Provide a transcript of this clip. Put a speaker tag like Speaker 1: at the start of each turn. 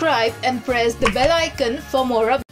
Speaker 1: subscribe and press the bell icon for more updates.